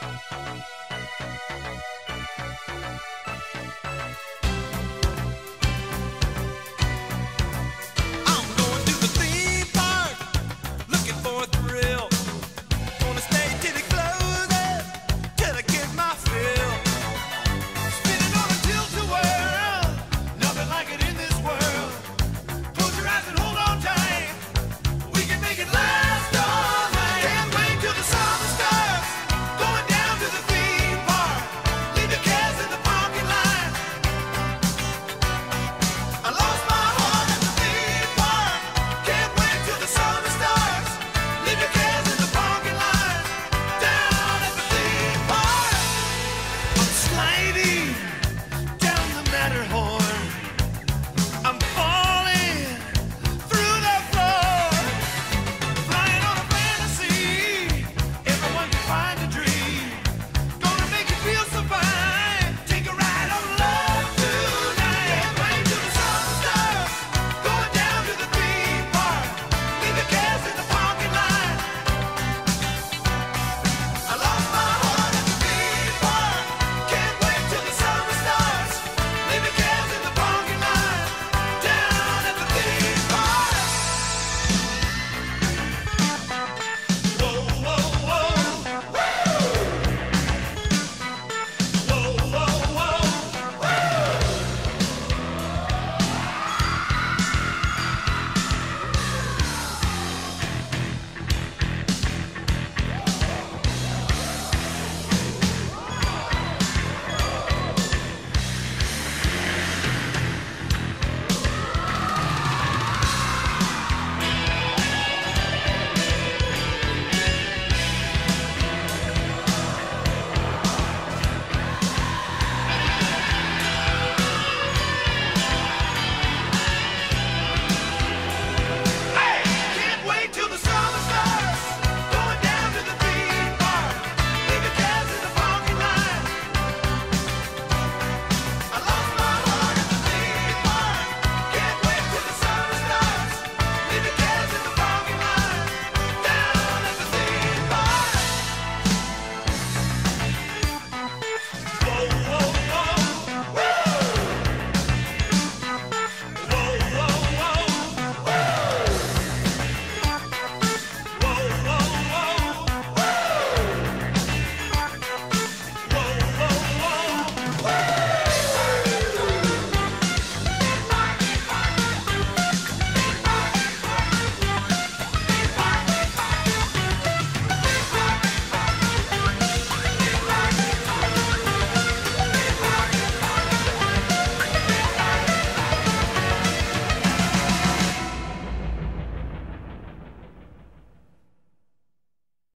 Thank you. sliding down the Matterhorn.